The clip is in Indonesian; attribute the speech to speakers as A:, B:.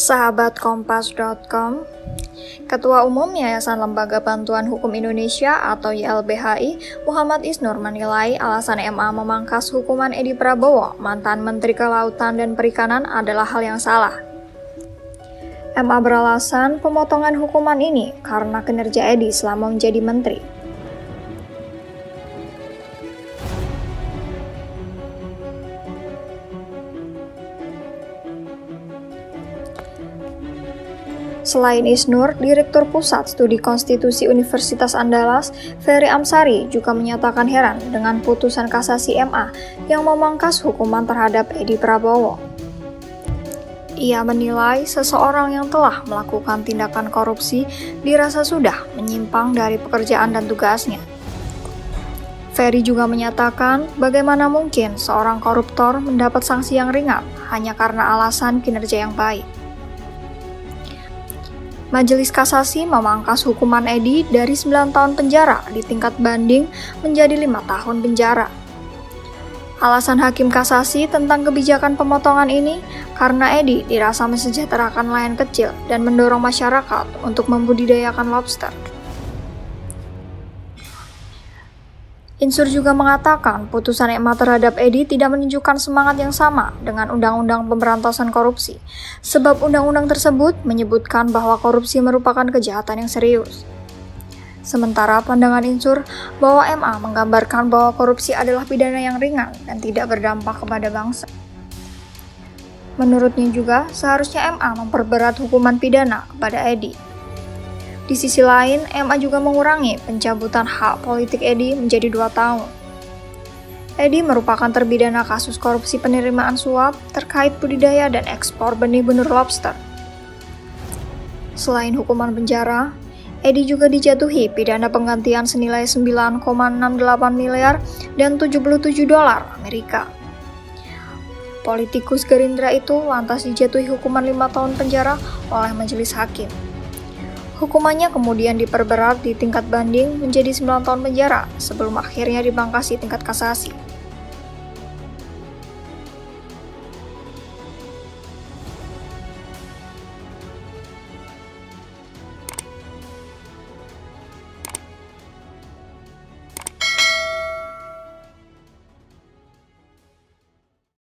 A: Sahabat Kompas.com Ketua Umum Yayasan Lembaga Bantuan Hukum Indonesia atau YLBHI, Muhammad Isnur menilai alasan MA memangkas hukuman Edi Prabowo, mantan Menteri Kelautan dan Perikanan adalah hal yang salah. MA beralasan pemotongan hukuman ini karena kinerja Edi selama menjadi menteri. Selain Isnur, Direktur Pusat Studi Konstitusi Universitas Andalas, Ferry Amsari juga menyatakan heran dengan putusan kasasi MA yang memangkas hukuman terhadap Edi Prabowo. Ia menilai seseorang yang telah melakukan tindakan korupsi dirasa sudah menyimpang dari pekerjaan dan tugasnya. Ferry juga menyatakan bagaimana mungkin seorang koruptor mendapat sanksi yang ringan hanya karena alasan kinerja yang baik. Majelis Kasasi memangkas hukuman Edi dari 9 tahun penjara di tingkat banding menjadi lima tahun penjara. Alasan Hakim Kasasi tentang kebijakan pemotongan ini karena Edi dirasa mesejahterakan nelayan kecil dan mendorong masyarakat untuk membudidayakan lobster. Insur juga mengatakan putusan EMA terhadap Edi tidak menunjukkan semangat yang sama dengan Undang-Undang Pemberantasan Korupsi, sebab undang-undang tersebut menyebutkan bahwa korupsi merupakan kejahatan yang serius. Sementara pandangan Insur bahwa MA menggambarkan bahwa korupsi adalah pidana yang ringan dan tidak berdampak kepada bangsa. Menurutnya juga, seharusnya MA memperberat hukuman pidana kepada Edi di sisi lain, MA juga mengurangi pencabutan hak politik Edi menjadi dua tahun. Edi merupakan terbidana kasus korupsi penerimaan suap terkait budidaya dan ekspor benih benur lobster. Selain hukuman penjara, Edi juga dijatuhi pidana penggantian senilai 9,68 miliar dan 77 dolar Amerika. Politikus Gerindra itu lantas dijatuhi hukuman lima tahun penjara oleh majelis hakim. Hukumannya kemudian diperberat di tingkat banding menjadi 9 tahun penjara sebelum akhirnya dibangkasi tingkat kasasi.